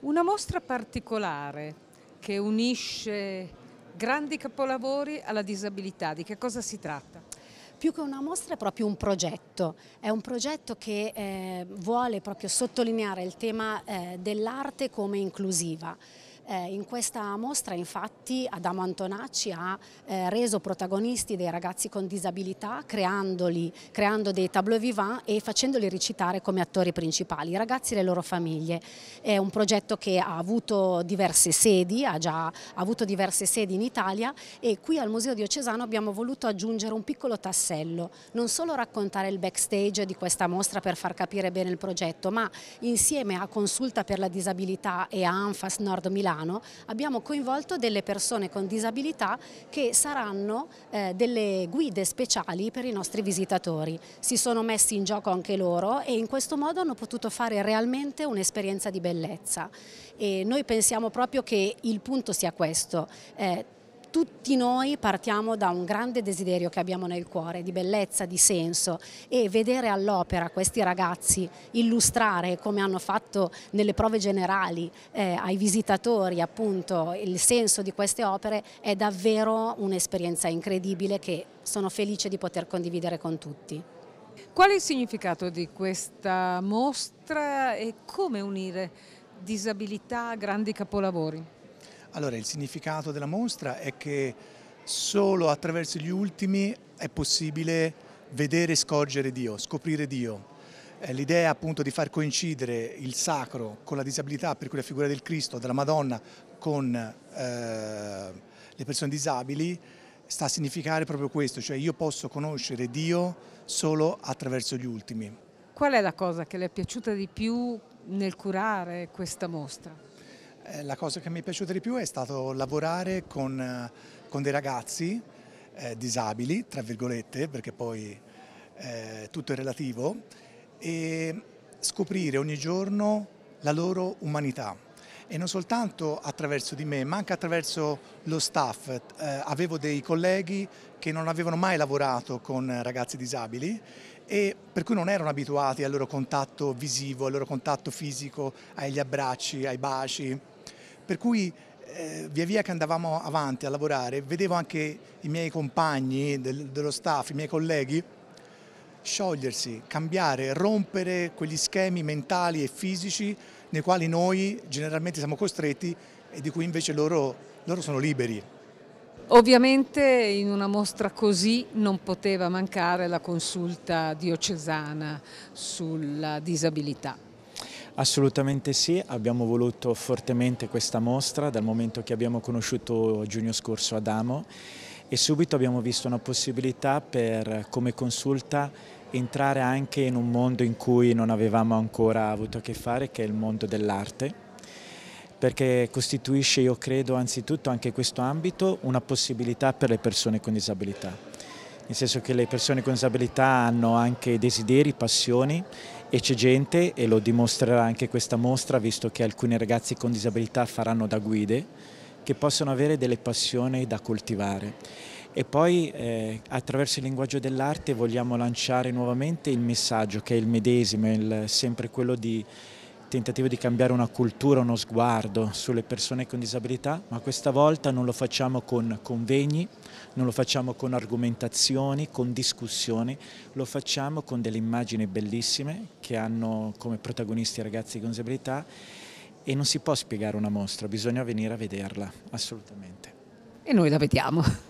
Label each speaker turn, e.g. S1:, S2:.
S1: Una mostra particolare che unisce grandi capolavori alla disabilità, di che cosa si tratta?
S2: Più che una mostra è proprio un progetto, è un progetto che eh, vuole proprio sottolineare il tema eh, dell'arte come inclusiva. Eh, in questa mostra infatti Adamo Antonacci ha eh, reso protagonisti dei ragazzi con disabilità creando dei tableau vivant e facendoli recitare come attori principali, i ragazzi e le loro famiglie. È un progetto che ha avuto diverse sedi, ha già avuto diverse sedi in Italia e qui al Museo Diocesano abbiamo voluto aggiungere un piccolo tassello, non solo raccontare il backstage di questa mostra per far capire bene il progetto, ma insieme a Consulta per la Disabilità e a Anfas Nord Milano Milano abbiamo coinvolto delle persone con disabilità che saranno eh, delle guide speciali per i nostri visitatori. Si sono messi in gioco anche loro e in questo modo hanno potuto fare realmente un'esperienza di bellezza. E noi pensiamo proprio che il punto sia questo, eh, tutti noi partiamo da un grande desiderio che abbiamo nel cuore, di bellezza, di senso e vedere all'opera questi ragazzi illustrare come hanno fatto nelle prove generali eh, ai visitatori appunto il senso di queste opere è davvero un'esperienza incredibile che sono felice di poter condividere con tutti.
S1: Qual è il significato di questa mostra e come unire disabilità a grandi capolavori?
S3: Allora, il significato della mostra è che solo attraverso gli ultimi è possibile vedere e scorgere Dio, scoprire Dio. L'idea appunto di far coincidere il sacro con la disabilità, per cui la figura del Cristo, della Madonna, con eh, le persone disabili, sta a significare proprio questo, cioè io posso conoscere Dio solo attraverso gli ultimi.
S1: Qual è la cosa che le è piaciuta di più nel curare questa mostra?
S3: Eh, la cosa che mi è piaciuta di più è stato lavorare con, eh, con dei ragazzi eh, disabili, tra virgolette, perché poi eh, tutto è relativo, e scoprire ogni giorno la loro umanità. E non soltanto attraverso di me, ma anche attraverso lo staff. Eh, avevo dei colleghi che non avevano mai lavorato con ragazzi disabili e per cui non erano abituati al loro contatto visivo, al loro contatto fisico, agli abbracci, ai baci. Per cui eh, via via che andavamo avanti a lavorare vedevo anche i miei compagni del, dello staff, i miei colleghi sciogliersi, cambiare, rompere quegli schemi mentali e fisici nei quali noi generalmente siamo costretti e di cui invece loro, loro sono liberi.
S1: Ovviamente in una mostra così non poteva mancare la consulta diocesana sulla disabilità.
S4: Assolutamente sì, abbiamo voluto fortemente questa mostra dal momento che abbiamo conosciuto giugno scorso Adamo e subito abbiamo visto una possibilità per come consulta entrare anche in un mondo in cui non avevamo ancora avuto a che fare che è il mondo dell'arte perché costituisce io credo anzitutto anche questo ambito una possibilità per le persone con disabilità nel senso che le persone con disabilità hanno anche desideri, passioni e c'è gente, e lo dimostrerà anche questa mostra, visto che alcuni ragazzi con disabilità faranno da guide, che possono avere delle passioni da coltivare. E poi eh, attraverso il linguaggio dell'arte vogliamo lanciare nuovamente il messaggio che è il medesimo, il, sempre quello di tentativo di cambiare una cultura, uno sguardo sulle persone con disabilità, ma questa volta non lo facciamo con convegni, non lo facciamo con argomentazioni, con discussioni, lo facciamo con delle immagini bellissime che hanno come protagonisti ragazzi con disabilità e non si può spiegare una mostra, bisogna venire a vederla, assolutamente.
S1: E noi la vediamo.